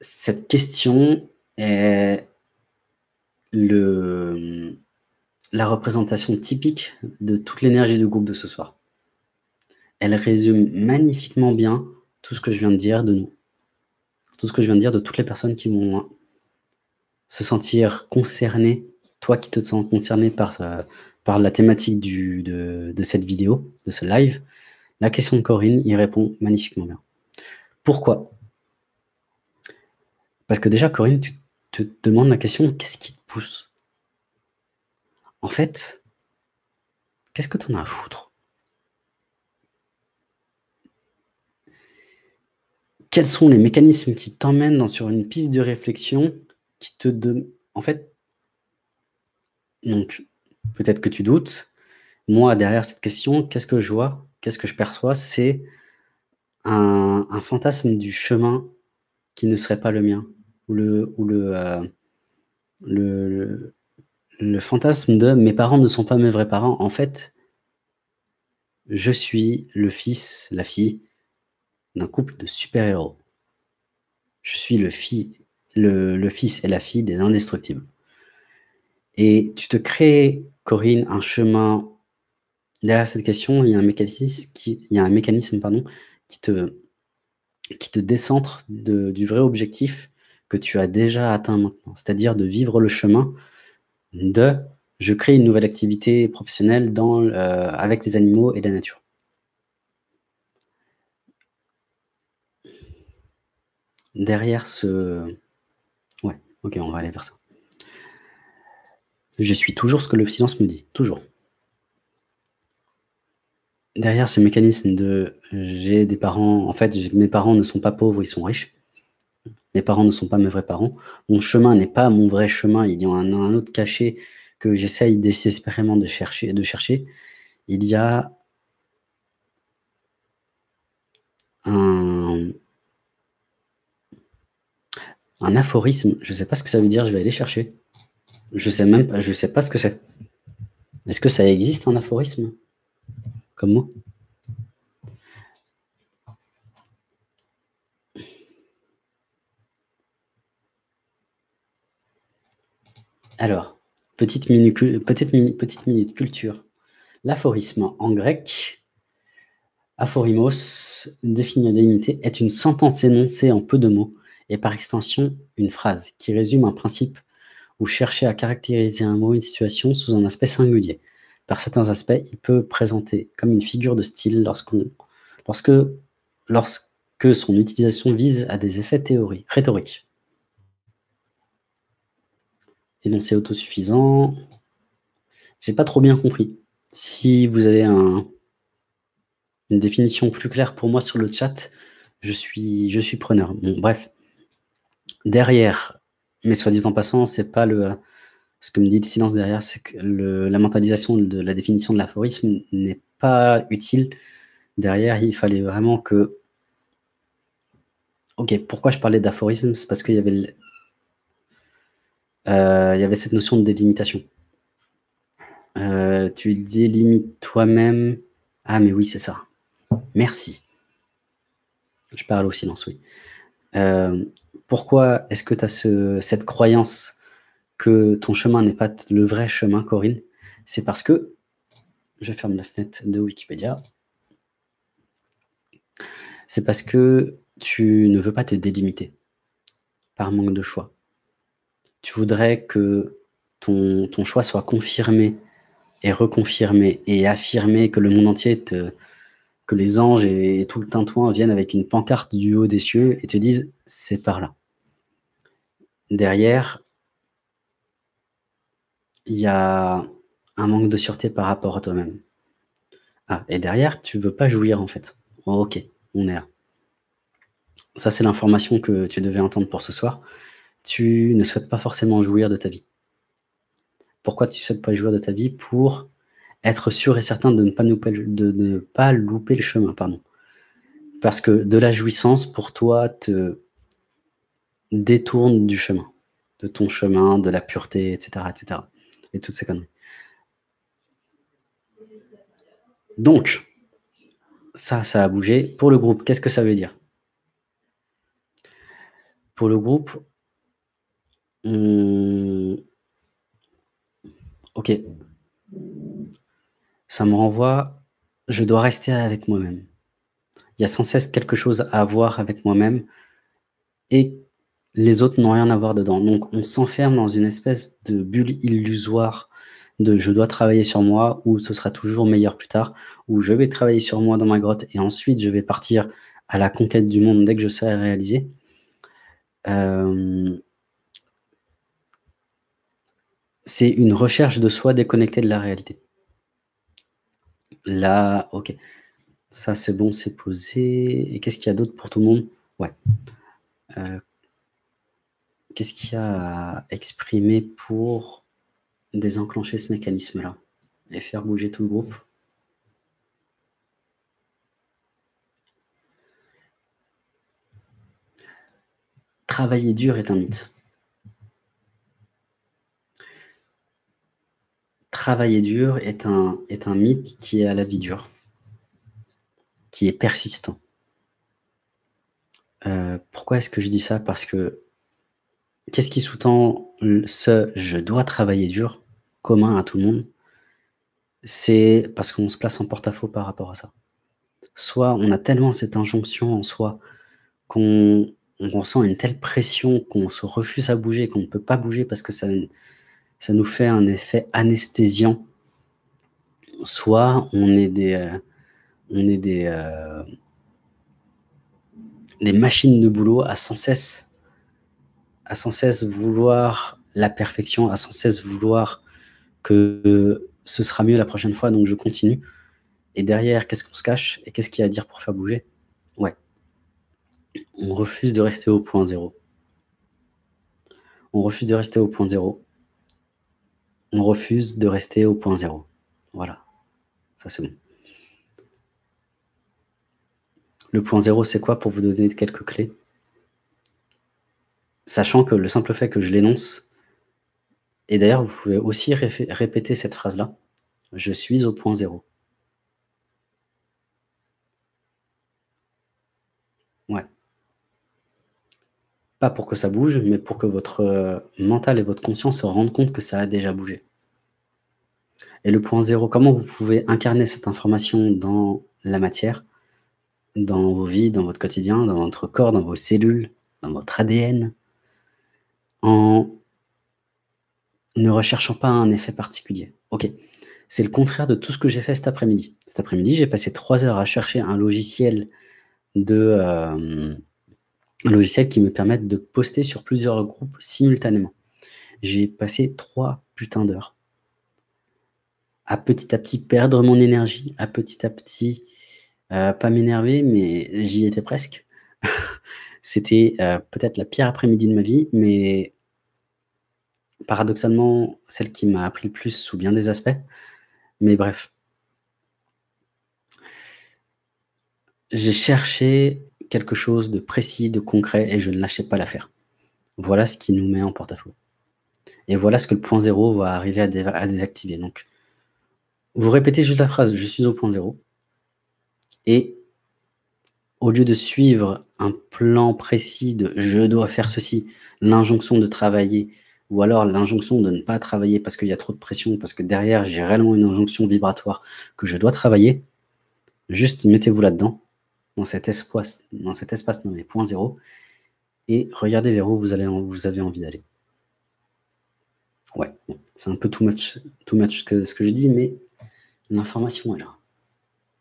Cette question est le, la représentation typique de toute l'énergie du groupe de ce soir. Elle résume magnifiquement bien tout ce que je viens de dire de nous. Tout ce que je viens de dire de toutes les personnes qui vont se sentir concernées, toi qui te sens concerné par, euh, la thématique de, de cette vidéo, de ce live, la question de Corinne y répond magnifiquement bien. Pourquoi? Parce que déjà, Corinne, tu te demandes la question, qu'est-ce qui te pousse? En fait, qu'est-ce que tu en as à foutre? Quels sont les mécanismes qui t'emmènent sur une piste de réflexion qui te donne... En fait, donc, peut-être que tu doutes. Moi, derrière cette question, qu'est-ce que je vois Qu'est-ce que je perçois? C'est un, fantasme du chemin qui ne serait pas le mien ou le, ou euh, le, le, le, fantasme de mes parents ne sont pas mes vrais parents. En fait, je suis le fils, la fille d'un couple de super-héros. Je suis le, fi, le, fils et la fille des indestructibles. Et tu te crées, Corinne, un chemin derrière cette question. Il y a un mécanisme qui, te, décentre du vrai objectif que tu as déjà atteint maintenant, c'est-à-dire de vivre le chemin de je crée une nouvelle activité professionnelle euh, avec les animaux et la nature. Derrière ce... Ok, on va aller vers ça. Je suis toujours ce que le silence me dit, toujours. Derrière ce mécanisme de j'ai des parents, en fait, mes parents ne sont pas pauvres, ils sont riches. Mes parents ne sont pas mes vrais parents. Mon chemin n'est pas mon vrai chemin. Il y a un, un autre cachet que j'essaye désespérément de chercher, de chercher. Il y a un, un aphorisme. Je ne sais pas ce que ça veut dire. Je vais aller chercher. Je sais même pas. Je sais pas ce que c'est. Est-ce que ça existe un aphorisme? Comme mot? Alors, petite minute, culture. L'aphorisme en grec, aphorimos, défini à est une sentence énoncée en peu de mots et par extension une phrase qui résume un principe ou chercher à caractériser un mot, une situation sous un aspect singulier. Par certains aspects, il peut présenter comme une figure de style lorsqu'on, lorsque, lorsque son utilisation vise à des effets théoriques, rhétoriques. Énoncé autosuffisant. J'ai pas trop bien compris. Si vous avez un, une définition plus claire pour moi sur le chat, je suis, je suis preneur. Bon, bref. Derrière, mais soit dit en passant, c'est pas le. Ce que me dit le silence derrière, c'est que la mentalisation de la définition de l'aphorisme n'est pas utile. Derrière, il fallait vraiment que. Ok, pourquoi je parlais d'aphorisme? C'est parce qu'il y avait euh, y avait cette notion de délimitation. Euh, tu délimites toi-même. Ah, mais oui, c'est ça. Merci. Je parle au silence, oui. Euh, pourquoi est-ce que tu as ce, cette croyance que ton chemin n'est pas le vrai chemin, Corinne? C'est parce que, je ferme la fenêtre de Wikipédia, c'est parce que tu ne veux pas te délimiter par manque de choix. Tu voudrais que ton, ton choix soit confirmé et reconfirmé et affirmé, que le monde entier te, que les anges et, tout le tintouin viennent avec une pancarte du haut des cieux et te disent c'est par là. Derrière, il y a un manque de sûreté par rapport à toi-même. Ah, et derrière, tu veux pas jouir en fait. Oh, ok, on est là. Ça, c'est l'information que tu devais entendre pour ce soir tu ne souhaites pas forcément jouir de ta vie. Pourquoi tu ne souhaites pas jouir de ta vie Pour être sûr et certain de ne pas, de ne pas louper le chemin. Pardon. Parce que de la jouissance, pour toi, te détourne du chemin. de ton chemin, de la pureté, etc., etc. Et toutes ces conneries. Donc, ça, ça a bougé. Pour le groupe, qu'est-ce que ça veut dire? Pour le groupe, ok, ça me renvoie, je dois rester avec moi-même. Il y a sans cesse quelque chose à voir avec moi-même et les autres n'ont rien à voir dedans. Donc on s'enferme dans une espèce de bulle illusoire de je dois travailler sur moi ou ce sera toujours meilleur plus tard ou je vais travailler sur moi dans ma grotte et ensuite je vais partir à la conquête du monde dès que je serai réalisé. Euh, c'est une recherche de soi déconnectée de la réalité. Là, ok. Ça, c'est bon, c'est posé. Et qu'est-ce qu'il y a d'autre pour tout le monde? Ouais. Euh, qu'est-ce qu'il y a à exprimer pour désenclencher ce mécanisme-là et faire bouger tout le groupe? Travailler dur est un mythe. Travailler dur est un, mythe qui est à la vie dure, qui est persistant. Euh, pourquoi est-ce que je dis ça? Parce que qu'est-ce qui sous-tend ce « je dois travailler dur » commun à tout le monde? C'est parce qu'on se place en porte-à-faux par rapport à ça. Soit on a tellement cette injonction en soi qu'on ressent une telle pression qu'on se refuse à bouger, qu'on ne peut pas bouger parce que ça, ça nous fait un effet anesthésiant. Soit on est des, euh, on est des, euh, des machines de boulot à sans cesse, à sans cesse vouloir la perfection, à sans cesse vouloir que ce sera mieux la prochaine fois, donc je continue. Et derrière, qu'est-ce qu'on se cache et qu'est-ce qu'il y a à dire pour faire bouger? Ouais. On refuse de rester au point zéro. On refuse de rester au point zéro on refuse de rester au point zéro. Voilà, ça c'est bon. Le point zéro, c'est quoi pour vous donner quelques clés? Sachant que le simple fait que je l'énonce, et d'ailleurs vous pouvez aussi répéter cette phrase-là, je suis au point zéro. Ouais. Pas pour que ça bouge, mais pour que votre euh, mental et votre conscience se rendent compte que ça a déjà bougé. Et le point zéro, comment vous pouvez incarner cette information dans la matière, dans vos vies, dans votre quotidien, dans votre corps, dans vos cellules, dans votre ADN, en ne recherchant pas un effet particulier? Ok, c'est le contraire de tout ce que j'ai fait cet après-midi. Cet après-midi, j'ai passé trois heures à chercher un logiciel de... Euh, un logiciel qui me permette de poster sur plusieurs groupes simultanément. J'ai passé trois putains d'heures à petit à petit perdre mon énergie, à petit à petit euh, pas m'énerver, mais j'y étais presque. C'était euh, peut-être la pire après-midi de ma vie, mais paradoxalement, celle qui m'a appris le plus sous bien des aspects. Mais bref. J'ai cherché quelque chose de précis, de concret, et je ne lâchais pas l'affaire. Voilà ce qui nous met en porte-à-faux. Et voilà ce que le point zéro va arriver à, désactiver. Donc, vous répétez juste la phrase « je suis au point zéro » et au lieu de suivre un plan précis de « je dois faire ceci », l'injonction de travailler, ou alors l'injonction de ne pas travailler parce qu'il y a trop de pression, parce que derrière j'ai réellement une injonction vibratoire que je dois travailler, juste mettez-vous là-dedans dans cet espace, dans cet espace nommé point zéro, et regardez vers où vous, allez, vous avez envie d'aller. Ouais, c'est un peu too much, que ce que je dis, mais l'information est là.